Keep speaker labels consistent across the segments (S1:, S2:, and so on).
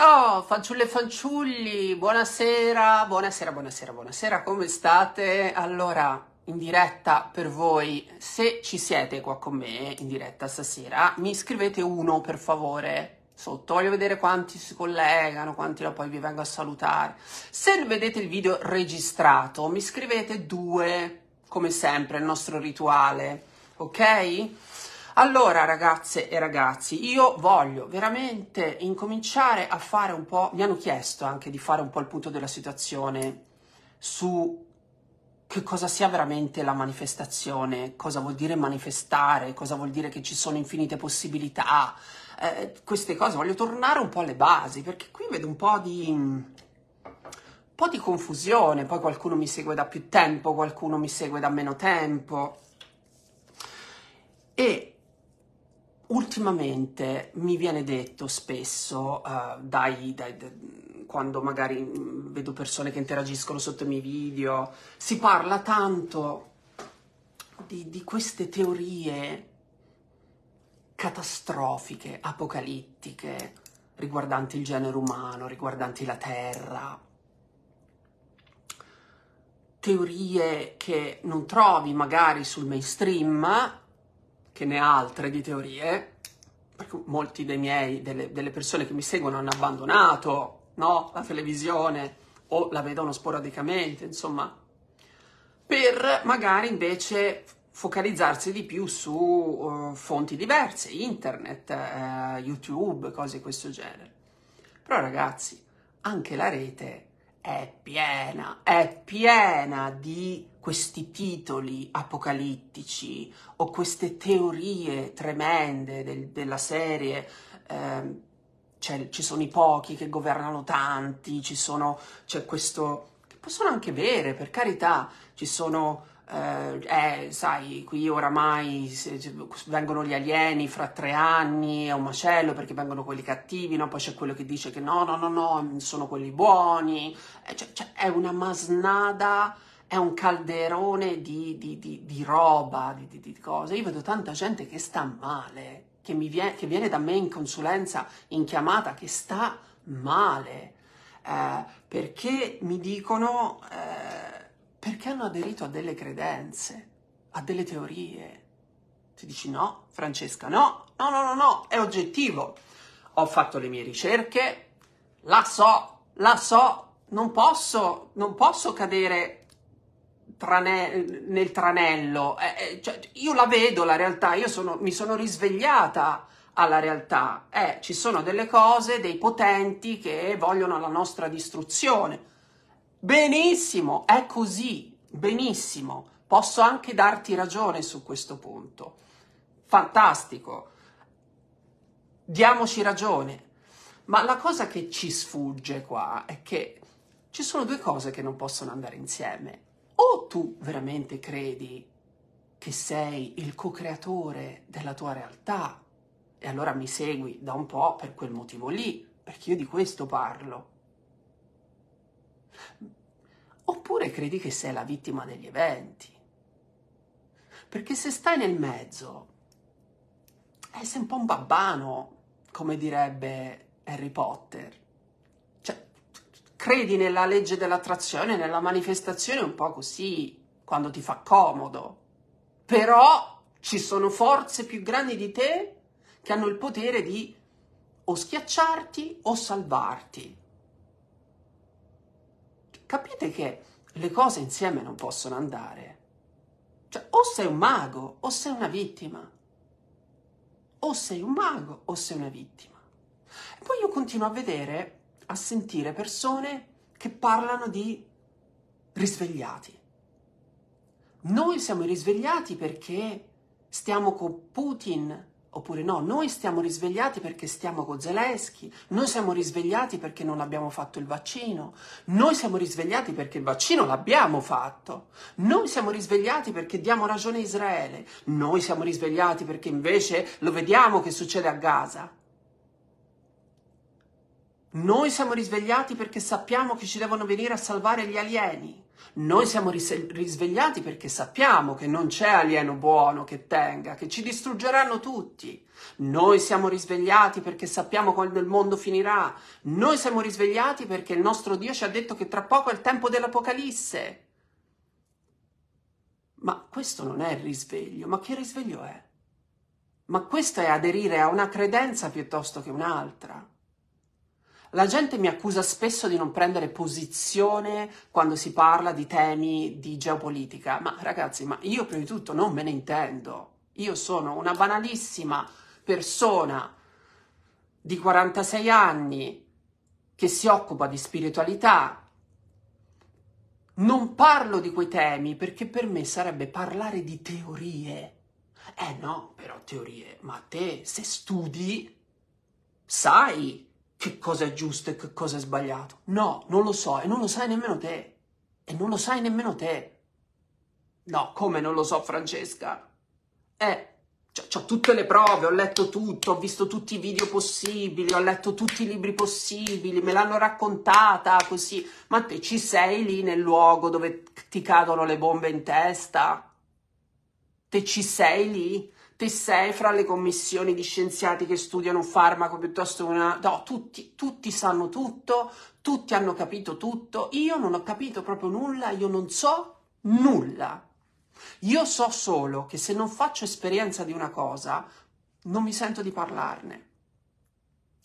S1: Oh, fanciulle e fanciulli, buonasera, buonasera, buonasera, buonasera, come state? Allora, in diretta per voi, se ci siete qua con me in diretta stasera, mi scrivete uno per favore sotto, voglio vedere quanti si collegano, quanti poi vi vengo a salutare. Se vedete il video registrato, mi scrivete due, come sempre, il nostro rituale, ok? Allora, ragazze e ragazzi, io voglio veramente incominciare a fare un po'. Mi hanno chiesto anche di fare un po' il punto della situazione su che cosa sia veramente la manifestazione, cosa vuol dire manifestare, cosa vuol dire che ci sono infinite possibilità, eh, queste cose. Voglio tornare un po' alle basi, perché qui vedo un po' di. po' di confusione. Poi qualcuno mi segue da più tempo, qualcuno mi segue da meno tempo. E ultimamente mi viene detto spesso uh, dai, dai, dai, quando magari mm, vedo persone che interagiscono sotto i miei video, si parla tanto di, di queste teorie catastrofiche, apocalittiche, riguardanti il genere umano, riguardanti la Terra. Teorie che non trovi magari sul mainstream, che ne ha altre di teorie, perché molti dei miei, delle, delle persone che mi seguono hanno abbandonato no, la televisione o la vedono sporadicamente, insomma, per magari invece focalizzarsi di più su uh, fonti diverse, internet, uh, YouTube, cose di questo genere. Però ragazzi, anche la rete è piena, è piena di questi titoli apocalittici o queste teorie tremende del, della serie. Eh, ci sono i pochi che governano tanti, ci sono, c'è questo, che possono anche vere, per carità, ci sono eh, eh, sai, qui oramai vengono gli alieni fra tre anni, è un macello perché vengono quelli cattivi, no? poi c'è quello che dice che no, no, no, no, sono quelli buoni, eh, cioè, cioè, è una masnada, è un calderone di, di, di, di roba, di, cose. Io vedo tanta gente che sta male, che, viene, che viene da me in consulenza, in chiamata, che sta male, eh, perché mi dicono eh, perché hanno aderito a delle credenze, a delle teorie. Ti dici no, Francesca, no, no, no, no, no, è oggettivo. Ho fatto le mie ricerche, la so, la so, non posso, non posso cadere trane- nel tranello. Eh, eh, cioè, io la vedo la realtà, io sono, mi sono risvegliata alla realtà. Eh, ci sono delle cose, dei potenti che vogliono la nostra distruzione. Benissimo, è così, benissimo. Posso anche darti ragione su questo punto. Fantastico. Diamoci ragione. Ma la cosa che ci sfugge qua è che ci sono due cose che non possono andare insieme. O tu veramente credi che sei il co-creatore della tua realtà e allora mi segui da un po' per quel motivo lì, perché io di questo parlo. Oppure credi che sei la vittima degli eventi. Perché se stai nel mezzo, sei un po' un babbano, come direbbe Harry Potter. Cioè, credi nella legge dell'attrazione, nella manifestazione un po' così, quando ti fa comodo. Però ci sono forze più grandi di te che hanno il potere di o schiacciarti o salvarti. Capite che le cose insieme non possono andare. Cioè, o sei un mago o sei una vittima. O sei un mago o sei una vittima. E poi io continuo a vedere, a sentire persone che parlano di risvegliati. Noi siamo risvegliati perché stiamo con Putin Oppure no, noi stiamo risvegliati perché stiamo con Zelensky, noi siamo risvegliati perché non abbiamo fatto il vaccino, noi siamo risvegliati perché il vaccino l'abbiamo fatto, noi siamo risvegliati perché diamo ragione a Israele, noi siamo risvegliati perché invece lo vediamo che succede a Gaza. Noi siamo risvegliati perché sappiamo che ci devono venire a salvare gli alieni. Noi siamo ris- risvegliati perché sappiamo che non c'è alieno buono che tenga, che ci distruggeranno tutti. Noi siamo risvegliati perché sappiamo quando il mondo finirà. Noi siamo risvegliati perché il nostro Dio ci ha detto che tra poco è il tempo dell'Apocalisse. Ma questo non è il risveglio, ma che risveglio è? Ma questo è aderire a una credenza piuttosto che un'altra. La gente mi accusa spesso di non prendere posizione quando si parla di temi di geopolitica, ma ragazzi, ma io prima di tutto non me ne intendo. Io sono una banalissima persona di 46 anni che si occupa di spiritualità. Non parlo di quei temi perché per me sarebbe parlare di teorie. Eh no, però teorie, ma te se studi sai che cosa è giusto e che cosa è sbagliato. No, non lo so e non lo sai nemmeno te. E non lo sai nemmeno te. No, come non lo so, Francesca? Eh, ho tutte le prove, ho letto tutto, ho visto tutti i video possibili, ho letto tutti i libri possibili, me l'hanno raccontata così. Ma te ci sei lì nel luogo dove ti cadono le bombe in testa? Te ci sei lì? Te sei fra le commissioni di scienziati che studiano un farmaco piuttosto che una... No, tutti, tutti sanno tutto, tutti hanno capito tutto, io non ho capito proprio nulla, io non so nulla. Io so solo che se non faccio esperienza di una cosa, non mi sento di parlarne.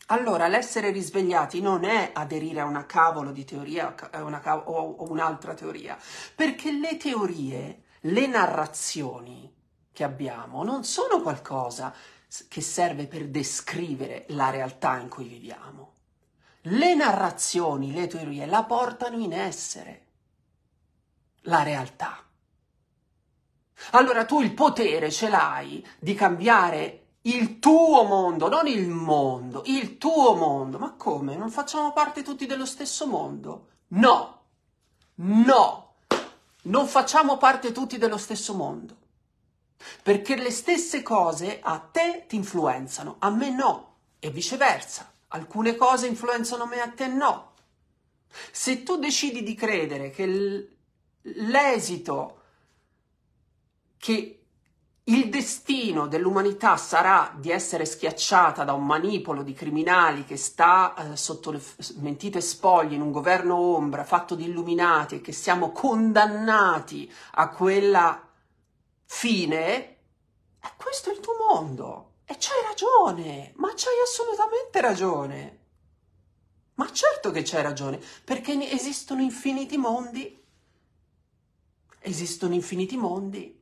S1: Allora, l'essere risvegliati non è aderire a una cavolo di teoria una cav- o un'altra teoria, perché le teorie, le narrazioni, che abbiamo non sono qualcosa che serve per descrivere la realtà in cui viviamo. Le narrazioni, le teorie la portano in essere la realtà. Allora tu il potere ce l'hai di cambiare il tuo mondo, non il mondo, il tuo mondo. Ma come? Non facciamo parte tutti dello stesso mondo? No, no, non facciamo parte tutti dello stesso mondo perché le stesse cose a te ti influenzano, a me no, e viceversa. Alcune cose influenzano me, a te no. Se tu decidi di credere che l'esito, che il destino dell'umanità sarà di essere schiacciata da un manipolo di criminali che sta eh, sotto le mentite spoglie in un governo ombra fatto di illuminati e che siamo condannati a quella fine, e questo è il tuo mondo. E c'hai ragione, ma c'hai assolutamente ragione. Ma certo che c'hai ragione, perché esistono infiniti mondi. Esistono infiniti mondi.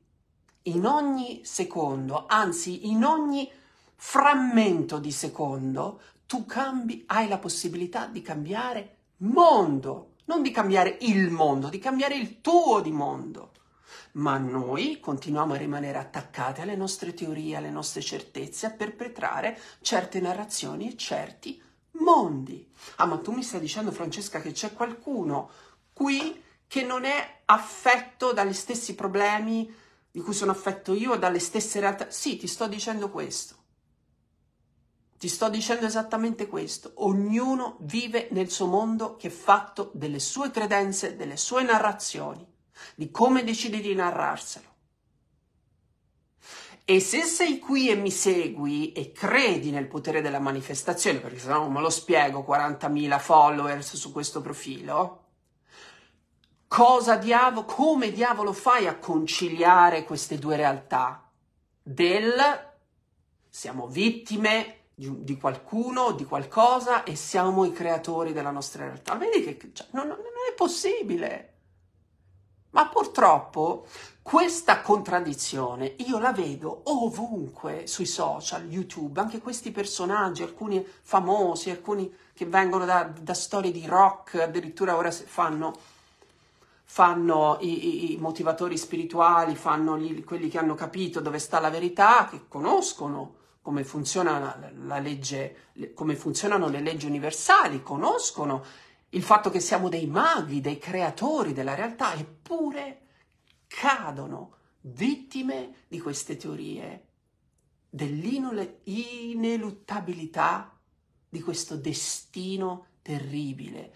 S1: In ogni secondo, anzi in ogni frammento di secondo, tu cambi, hai la possibilità di cambiare mondo, non di cambiare il mondo, di cambiare il tuo di mondo ma noi continuiamo a rimanere attaccati alle nostre teorie, alle nostre certezze, a perpetrare certe narrazioni e certi mondi. Ah, ma tu mi stai dicendo, Francesca, che c'è qualcuno qui che non è affetto dagli stessi problemi di cui sono affetto io, dalle stesse realtà? Sì, ti sto dicendo questo. Ti sto dicendo esattamente questo. Ognuno vive nel suo mondo che è fatto delle sue credenze, delle sue narrazioni di come decidi di narrarselo. E se sei qui e mi segui e credi nel potere della manifestazione, perché se no non me lo spiego, 40.000 followers su questo profilo, cosa diavolo, come diavolo fai a conciliare queste due realtà? Del siamo vittime di, di qualcuno, di qualcosa e siamo i creatori della nostra realtà. Vedi che cioè, non, non è possibile. Ma purtroppo questa contraddizione io la vedo ovunque sui social, YouTube, anche questi personaggi, alcuni famosi, alcuni che vengono da, da storie di rock, addirittura ora fanno, fanno i, i, motivatori spirituali, fanno gli, quelli che hanno capito dove sta la verità, che conoscono come funziona la, la legge, come funzionano le leggi universali, conoscono il fatto che siamo dei maghi, dei creatori della realtà, eppure cadono vittime di queste teorie, dell'ineluttabilità di questo destino terribile.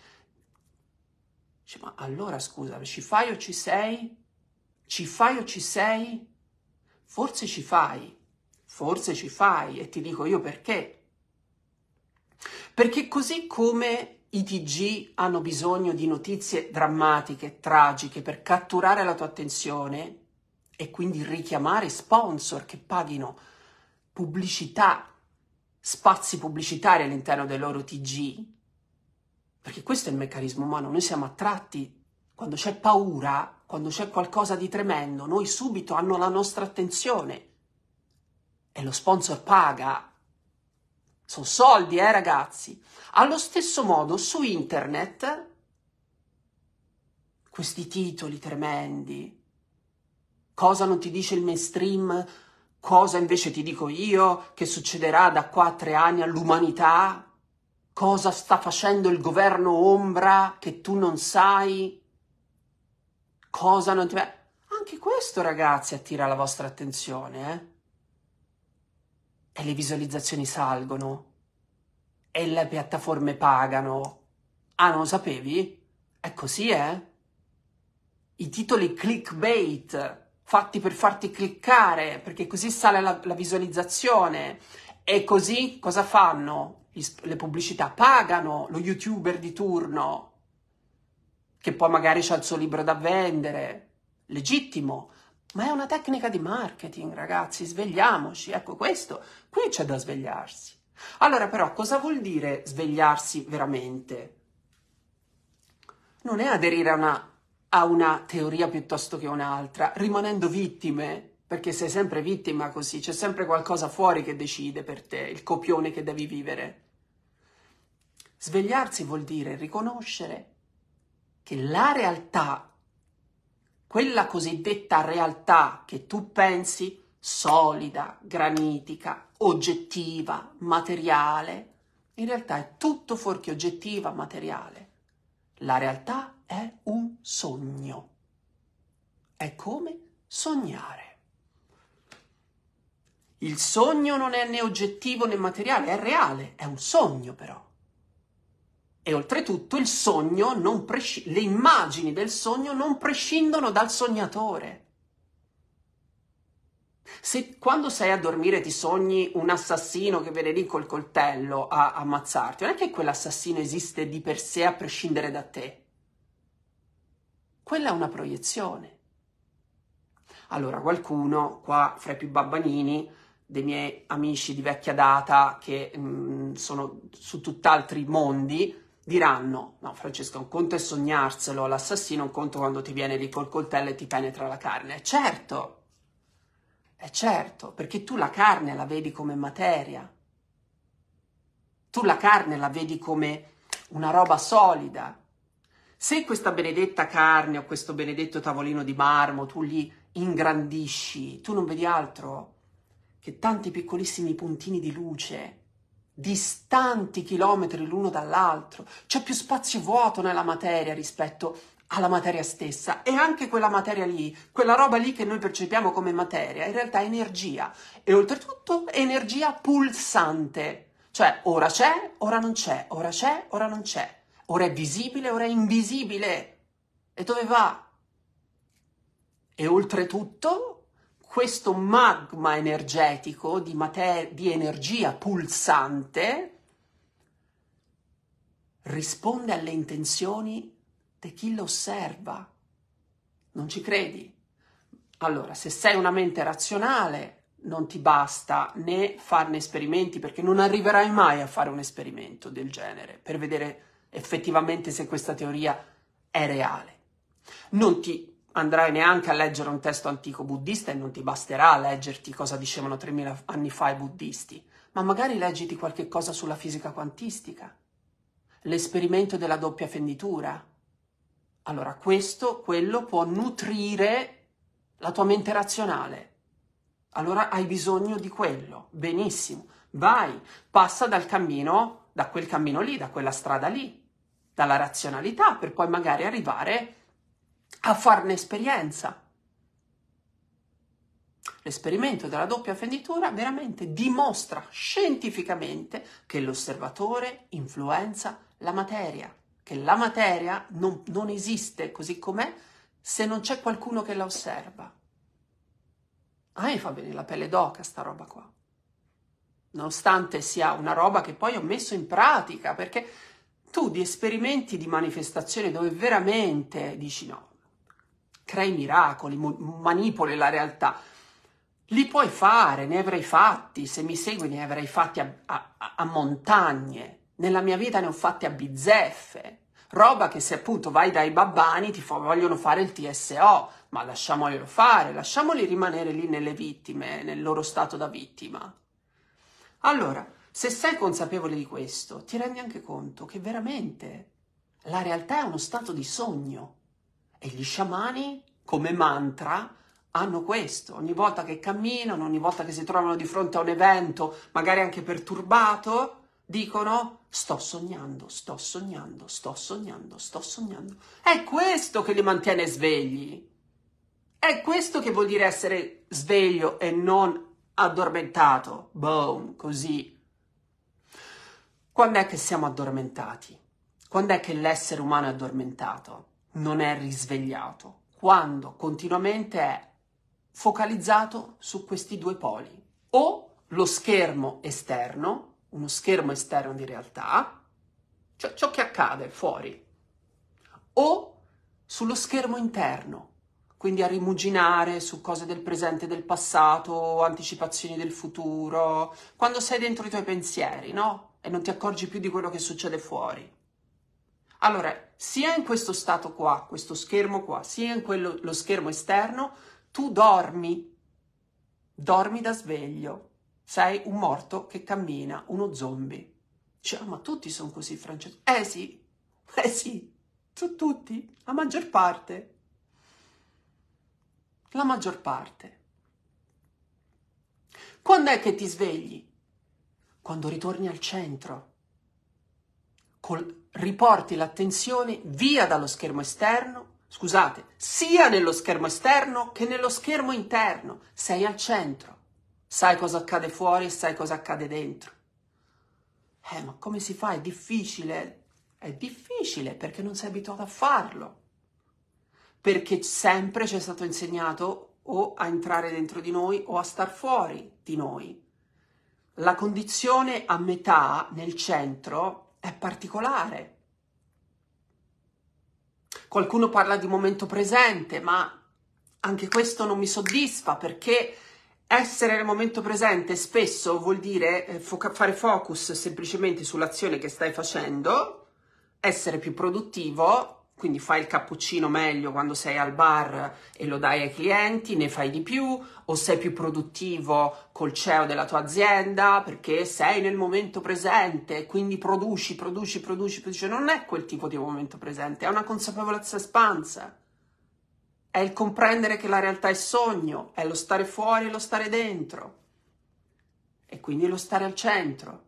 S1: Dice, ma allora scusa, ci fai o ci sei? Ci fai o ci sei? Forse ci fai, forse ci fai e ti dico io perché. Perché così come i TG hanno bisogno di notizie drammatiche, tragiche per catturare la tua attenzione e quindi richiamare sponsor che paghino pubblicità, spazi pubblicitari all'interno dei loro TG, perché questo è il meccanismo umano, noi siamo attratti quando c'è paura, quando c'è qualcosa di tremendo, noi subito hanno la nostra attenzione e lo sponsor paga. Sono soldi, eh ragazzi. Allo stesso modo su internet questi titoli tremendi. Cosa non ti dice il mainstream? Cosa invece ti dico io che succederà da qua a tre anni all'umanità? Cosa sta facendo il governo ombra che tu non sai? Cosa non ti... Anche questo, ragazzi, attira la vostra attenzione, eh? E le visualizzazioni salgono. E le piattaforme pagano. Ah, non lo sapevi? È così, eh? I titoli clickbait fatti per farti cliccare, perché così sale la, la visualizzazione. E così cosa fanno? Le pubblicità pagano lo youtuber di turno che poi magari c'ha il suo libro da vendere, legittimo, ma è una tecnica di marketing, ragazzi, svegliamoci, ecco questo, qui c'è da svegliarsi. Allora però cosa vuol dire svegliarsi veramente? Non è aderire a una, a una teoria piuttosto che un'altra, rimanendo vittime, perché sei sempre vittima così, c'è sempre qualcosa fuori che decide per te, il copione che devi vivere. Svegliarsi vuol dire riconoscere che la realtà, quella cosiddetta realtà che tu pensi solida, granitica, oggettiva, materiale, in realtà è tutto fuorché oggettiva, materiale. La realtà è un sogno. È come sognare. Il sogno non è né oggettivo né materiale, è reale, è un sogno però. E oltretutto presci- le immagini del sogno non prescindono dal sognatore. Se quando sei a dormire ti sogni un assassino che viene lì col coltello a ammazzarti, non è che quell'assassino esiste di per sé a prescindere da te. Quella è una proiezione. Allora qualcuno, qua fra i più babbanini, dei miei amici di vecchia data che mh, mm, sono su tutt'altri mondi, diranno, no Francesca, un conto è sognarselo l'assassino, un conto quando ti viene lì col coltello e ti penetra la carne. Certo, è certo, perché tu la carne la vedi come materia, tu la carne la vedi come una roba solida. Se questa benedetta carne o questo benedetto tavolino di marmo tu li ingrandisci, tu non vedi altro che tanti piccolissimi puntini di luce distanti chilometri l'uno dall'altro, c'è più spazio vuoto nella materia rispetto alla materia stessa. E anche quella materia lì, quella roba lì che noi percepiamo come materia, in realtà è energia. E oltretutto è energia pulsante, cioè ora c'è, ora non c'è, ora c'è, ora non c'è, ora è visibile, ora è invisibile. E dove va? E oltretutto questo magma energetico di, mater- di energia pulsante risponde alle intenzioni di chi lo osserva. Non ci credi? Allora, se sei una mente razionale, non ti basta né farne esperimenti perché non arriverai mai a fare un esperimento del genere per vedere effettivamente se questa teoria è reale. Non ti andrai neanche a leggere un testo antico buddista e non ti basterà leggerti cosa dicevano 3000 anni fa i buddisti, ma magari leggiti qualche cosa sulla fisica quantistica, l'esperimento della doppia fenditura. Allora questo, quello può nutrire la tua mente razionale. Allora hai bisogno di quello, benissimo. Vai, passa dal cammino, da quel cammino lì, da quella strada lì, dalla razionalità per poi magari arrivare a farne esperienza. L'esperimento della doppia fenditura veramente dimostra scientificamente che l'osservatore influenza la materia, che la materia non, non esiste così com'è se non c'è qualcuno che la osserva. A me fa bene la pelle d'oca sta roba qua. Nonostante sia una roba che poi ho messo in pratica, perché tu di esperimenti di manifestazione dove veramente dici no, crei miracoli, manipoli la realtà, li puoi fare, ne avrei fatti, se mi segui ne avrei fatti a, a, a montagne, nella mia vita ne ho fatti a bizzeffe, roba che se appunto vai dai babbani ti fa, vogliono fare il TSO, ma lasciamoli fare, lasciamoli rimanere lì nelle vittime, nel loro stato da vittima. Allora, se sei consapevole di questo, ti rendi anche conto che veramente la realtà è uno stato di sogno e gli sciamani, come mantra, hanno questo. Ogni volta che camminano, ogni volta che si trovano di fronte a un evento, magari anche perturbato, dicono sto sognando, sto sognando, sto sognando, sto sognando. È questo che li mantiene svegli. È questo che vuol dire essere sveglio e non addormentato. Boom, così. Quando è che siamo addormentati? Quando è che l'essere umano è addormentato? Non è risvegliato. Quando continuamente è focalizzato su questi due poli, o lo schermo esterno, uno schermo esterno di realtà, cioè ciò che accade fuori, o sullo schermo interno, quindi a rimuginare su cose del presente del passato, anticipazioni del futuro, quando sei dentro i tuoi pensieri, no? E non ti accorgi più di quello che succede fuori. Allora, sia in questo stato qua, questo schermo qua, sia in quello, lo schermo esterno, tu dormi, dormi da sveglio, sei un morto che cammina, uno zombie. Cioè, ma tutti sono così, Francesco? Eh sì, eh sì, su tutti, la maggior parte. La maggior parte. Quando è che ti svegli? Quando ritorni al centro. Col, riporti l'attenzione via dallo schermo esterno scusate, sia nello schermo esterno che nello schermo interno. Sei al centro. Sai cosa accade fuori e sai cosa accade dentro. Eh, ma come si fa? È difficile. È difficile perché non sei abituato a farlo. Perché sempre ci è stato insegnato o a entrare dentro di noi o a star fuori di noi. La condizione a metà, nel centro, è particolare. Qualcuno parla di momento presente, ma anche questo non mi soddisfa perché essere nel momento presente spesso vuol dire eh, fare focus semplicemente sull'azione che stai facendo, essere più produttivo quindi fai il cappuccino meglio quando sei al bar e lo dai ai clienti, ne fai di più, o sei più produttivo col CEO della tua azienda perché sei nel momento presente, quindi produci, produci, produci, produci. Non è quel tipo di momento presente, è una consapevolezza espansa. È il comprendere che la realtà è sogno, è lo stare fuori e lo stare dentro. E quindi lo stare al centro.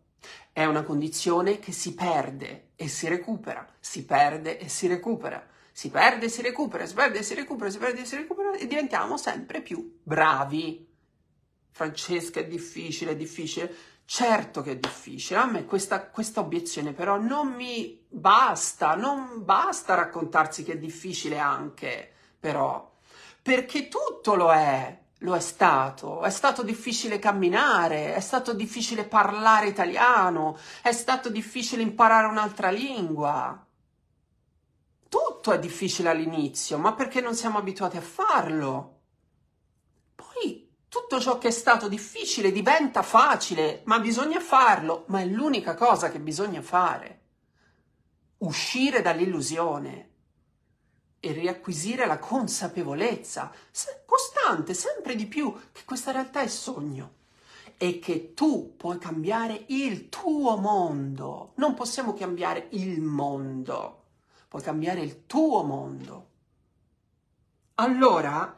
S1: È una condizione che si perde e si recupera, si perde e si recupera, si perde e si recupera, si perde e si recupera, si perde e si recupera e diventiamo sempre più bravi. Francesca, è difficile, è difficile. Certo che è difficile, a me questa, questa obiezione però non mi basta, non basta raccontarsi che è difficile anche, però, perché tutto lo è. Lo è stato, è stato difficile camminare, è stato difficile parlare italiano, è stato difficile imparare un'altra lingua. Tutto è difficile all'inizio, ma perché non siamo abituati a farlo? Poi tutto ciò che è stato difficile diventa facile, ma bisogna farlo, ma è l'unica cosa che bisogna fare. Uscire dall'illusione e riacquisire la consapevolezza costante, sempre di più, che questa realtà è sogno e che tu puoi cambiare il tuo mondo. Non possiamo cambiare il mondo, puoi cambiare il tuo mondo. Allora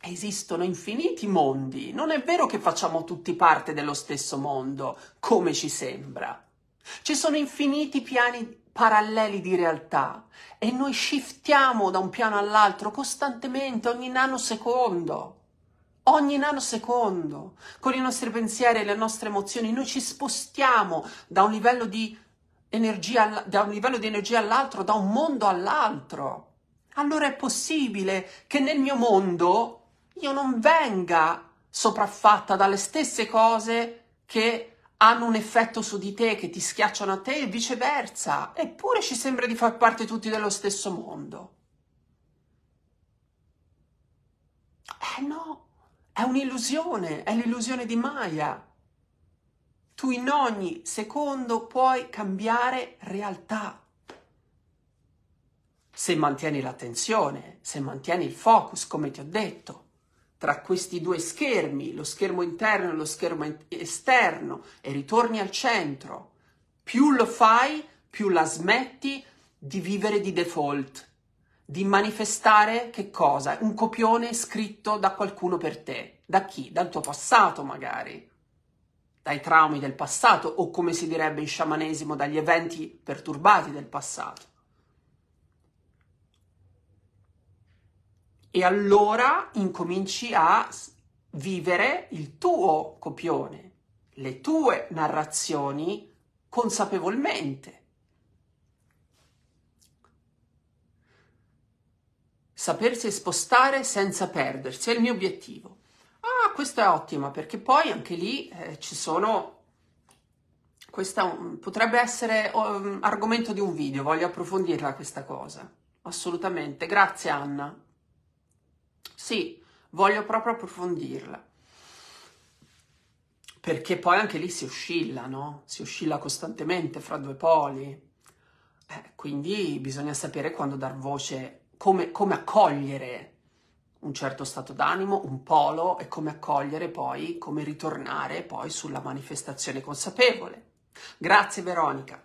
S1: esistono infiniti mondi. Non è vero che facciamo tutti parte dello stesso mondo, come ci sembra. Ci sono infiniti piani paralleli di realtà e noi shiftiamo da un piano all'altro costantemente, ogni nanosecondo. Ogni nanosecondo, con i nostri pensieri e le nostre emozioni, noi ci spostiamo da un livello di energia, da un livello di energia all'altro, da un mondo all'altro. Allora è possibile che nel mio mondo io non venga sopraffatta dalle stesse cose che hanno un effetto su di te, che ti schiacciano a te e viceversa. Eppure ci sembra di far parte tutti dello stesso mondo. Eh no, è un'illusione, è l'illusione di Maya. Tu in ogni secondo puoi cambiare realtà. Se mantieni l'attenzione, se mantieni il focus, come ti ho detto tra questi due schermi, lo schermo interno e lo schermo esterno, e ritorni al centro, più lo fai, più la smetti di vivere di default, di manifestare che cosa? Un copione scritto da qualcuno per te. Da chi? Dal tuo passato magari, dai traumi del passato o come si direbbe in sciamanesimo dagli eventi perturbati del passato. E allora incominci a vivere il tuo copione, le tue narrazioni consapevolmente. Sapersi spostare senza perdersi è il mio obiettivo. Ah, questo è ottimo perché poi anche lì eh, ci sono questa un, potrebbe essere um, argomento di un video, voglio approfondirla questa cosa. Assolutamente. Grazie Anna. Sì, voglio proprio approfondirla. Perché poi anche lì si oscilla, no? Si oscilla costantemente fra due poli. Eh, quindi bisogna sapere quando dar voce, come, come accogliere un certo stato d'animo, un polo e come accogliere poi, come ritornare poi sulla manifestazione consapevole. Grazie Veronica.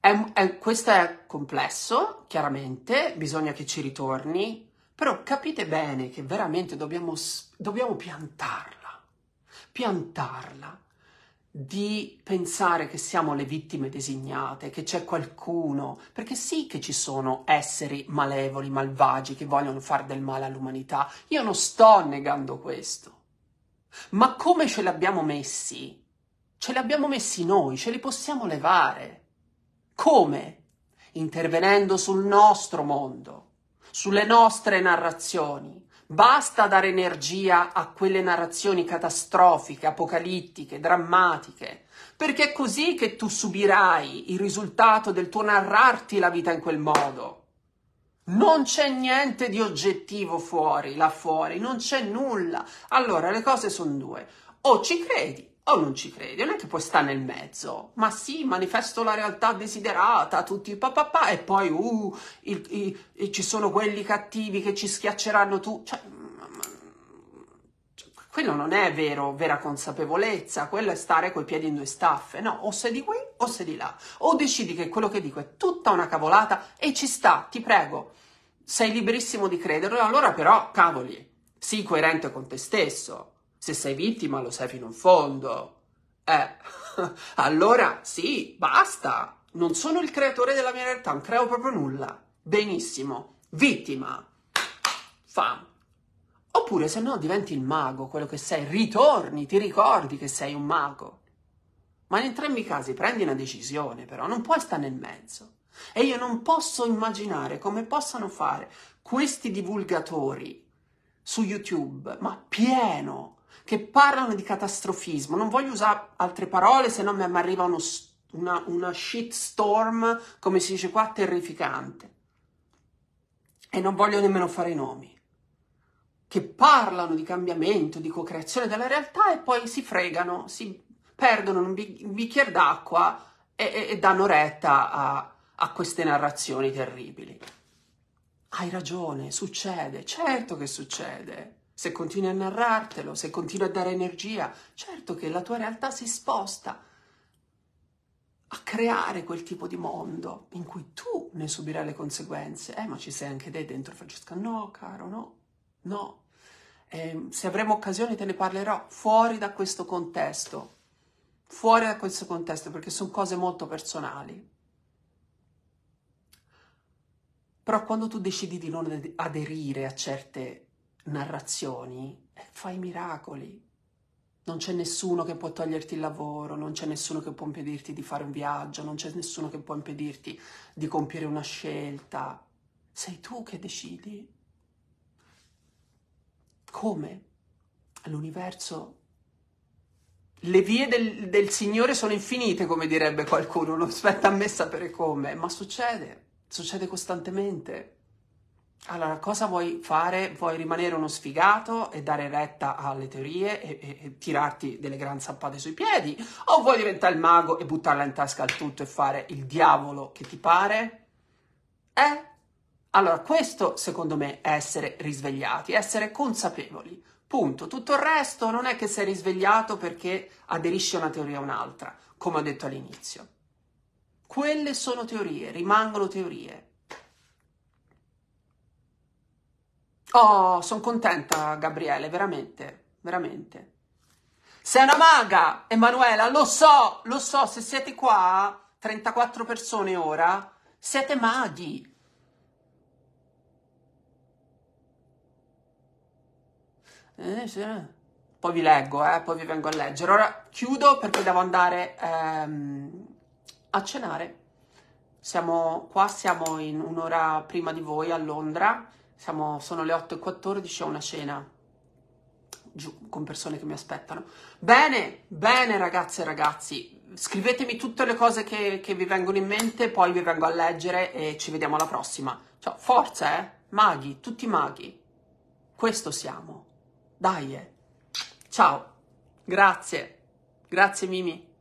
S1: È, è, questo è complesso, chiaramente, bisogna che ci ritorni, però capite bene che veramente dobbiamo, dobbiamo piantarla, piantarla di pensare che siamo le vittime designate, che c'è qualcuno, perché sì che ci sono esseri malevoli, malvagi che vogliono fare del male all'umanità, io non sto negando questo. Ma come ce li abbiamo messi? Ce li abbiamo messi noi, ce li possiamo levare. Come? Intervenendo sul nostro mondo sulle nostre narrazioni. Basta dare energia a quelle narrazioni catastrofiche, apocalittiche, drammatiche, perché è così che tu subirai il risultato del tuo narrarti la vita in quel modo. Non c'è niente di oggettivo fuori, là fuori, non c'è nulla. Allora le cose sono due. O ci credi o non ci credi, non è che puoi stare nel mezzo, ma sì, manifesto la realtà desiderata, tutti papà e poi uh, il, il, il, ci sono quelli cattivi che ci schiacceranno tu, cioè, cioè, quello non è vero, vera consapevolezza, quello è stare coi piedi in due staffe, no, o sei di qui o sei di là, o decidi che quello che dico è tutta una cavolata e ci sta, ti prego, sei liberissimo di crederlo, allora però, cavoli, sii coerente con te stesso, se sei vittima lo sai fino in fondo. Eh, allora sì, basta. Non sono il creatore della mia realtà, non creo proprio nulla. Benissimo. Vittima. Fam. Oppure se no diventi il mago, quello che sei, ritorni, ti ricordi che sei un mago. Ma in entrambi i casi prendi una decisione, però non puoi stare nel mezzo. E io non posso immaginare come possano fare questi divulgatori su YouTube, ma pieno che parlano di catastrofismo. Non voglio usare altre parole, se no mi arriva uno, una, una shitstorm, come si dice qua, terrificante. E non voglio nemmeno fare i nomi. Che parlano di cambiamento, di co-creazione della realtà e poi si fregano, si perdono un, bicchiere d'acqua e, e, e, danno retta a, a queste narrazioni terribili. Hai ragione, succede, certo che succede se continui a narrartelo, se continui a dare energia, certo che la tua realtà si sposta a creare quel tipo di mondo in cui tu ne subirai le conseguenze. Eh, ma ci sei anche te dentro, Francesca? No, caro, no, no. Eh, se avremo occasione te ne parlerò fuori da questo contesto, fuori da questo contesto, perché sono cose molto personali. Però quando tu decidi di non aderire a certe narrazioni, fai miracoli. Non c'è nessuno che può toglierti il lavoro, non c'è nessuno che può impedirti di fare un viaggio, non c'è nessuno che può impedirti di compiere una scelta. Sei tu che decidi. Come? L'universo le vie del, del, Signore sono infinite, come direbbe qualcuno, non spetta a me sapere come, ma succede, succede costantemente. Allora, cosa vuoi fare? Vuoi rimanere uno sfigato e dare retta alle teorie e, e, e tirarti delle gran zappate sui piedi? O vuoi diventare il mago e buttarla in tasca al tutto e fare il diavolo che ti pare? Eh? Allora, questo secondo me è essere risvegliati, essere consapevoli. Punto. Tutto il resto non è che sei risvegliato perché aderisci a una teoria o un'altra, come ho detto all'inizio. Quelle sono teorie, rimangono teorie. Oh, sono contenta, Gabriele, veramente, veramente. Sei una maga, Emanuela, lo so, lo so, se siete qua, 34 persone ora, siete maghi. Eh, sì. Poi vi leggo, eh, poi vi vengo a leggere. Ora chiudo perché devo andare ehm, a cenare. Siamo qua, siamo in un'ora prima di voi a Londra. Siamo, sono le 8.14, ho una cena giù con persone che mi aspettano. Bene, bene ragazze e ragazzi, scrivetemi tutte le cose che, che vi vengono in mente, poi vi vengo a leggere e ci vediamo alla prossima. Ciao, forza, eh? Maghi, tutti maghi. Questo siamo. Dai, eh. ciao, grazie, grazie Mimi.